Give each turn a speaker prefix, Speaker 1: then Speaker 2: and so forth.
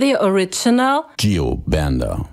Speaker 1: The original
Speaker 2: Geo Bender.